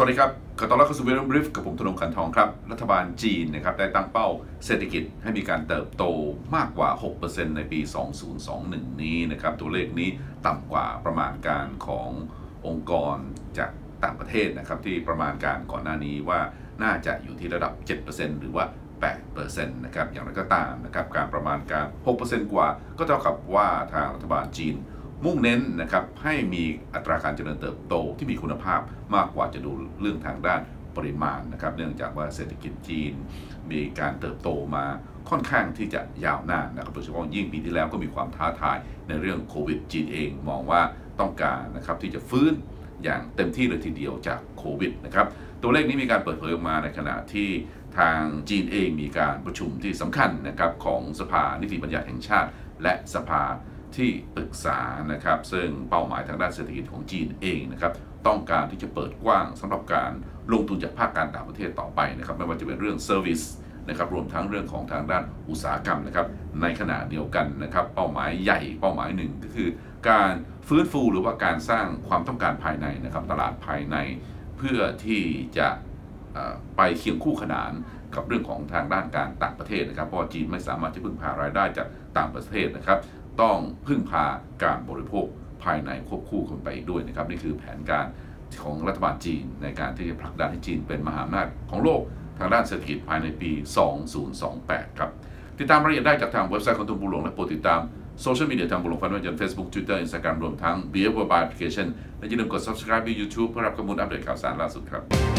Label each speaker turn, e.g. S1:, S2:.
S1: สวัสดีครับขอต้อนรับเข้าสู่เวลบริฟกับผมธนงขันทองครับ รัฐบาลจีนนะครับได้ตั้งเป้าเศรษฐกิจให้มีการเติบโตมากกว่า 6%ในปี 2021 นี้นะครับ ตัวเลขนี้ต่ำกว่าประมาณการขององค์กรจากต่างประเทศนะครับที่ประมาณการก่อนหน้านี้ว่าน่าจะอยู่ที่ระดับ 7%หรือว่า 8%นะครับ อย่างไรก็ตามนะครับ การประมาณการ 6%กว่า ก็เท่ากับว่าทางรัฐบาลจีน มุ่งเน้นนะครับให้มีอัตราการเจริญเติบโตที่มีคุณภาพมากกว่าจะดูเรื่องทางด้านปริมาณนะครับ เนื่องจากว่าเศรษฐกิจจีน มีการเติบโตมาค่อนข้างที่จะยาวนานนะครับโดยเฉพาะยิ่งปีที่แล้วก็มีความท้าทายในเรื่องโควิดจีนเองมองว่าต้องการนะครับที่จะฟื้นอย่างเต็มที่เลยทีเดียวจากโควิดนะครับตัวเลขนี้มีการเปิดเผยออกมาในขณะที่ทางจีนเองมีการประชุมที่สำคัญนะครับของสภานิติบัญญัติแห่งชาติ และสภา ที่ปรึกษานะครับ ซึ่งเป้าหมายทางด้านเศรษฐกิจของจีนเองนะครับต้องการที่จะเปิดกว้างสำหรับการลงทุนจากภาคการต่างประเทศต่อไปนะครับไม่ว่าจะเป็นเรื่อง service นะครับรวมทั้งเรื่องของทางด้านอุตสาหกรรมนะครับในขณะเดียวกันนะครับเป้าหมายใหญ่เป้าหมายหนึ่งก็คือ การฟื้นฟูหรือว่าการสร้างความต้องการภายในนะครับตลาดภายใน เพื่อที่จะไปเคียงคู่ขนานกับเรื่องของทางด้านการต่างประเทศนะครับเพราะจีนไม่สามารถที่พึ่งพารายได้จากต่างประเทศนะครับ ต้องพึ่งพาการบริโภคภายในควบคู่กันไปด้วยนะครับ นี่คือแผนการของรัฐบาลจีนในการที่จะผลักดันให้จีนเป็นมหาอำนาจของโลกทางด้านเศรษฐกิจภายในปี 2028 ครับ ติดตามรายละเอียดได้จากทางเว็บไซต์ของทุนบัวหลวงและโปรดติดตามโซเชียลมีเดียทางบัวหลวง Fund วันจันทร์ Facebook Twitter Instagram รวมทั้ง b ี e ร์ b บายแอปพลิเคชันและอย่าลืมกด subscribe ที่ YouTube เพื่อรับข้อมูลอัปเดตข่าวสารล่าสุดครับ